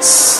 Yes.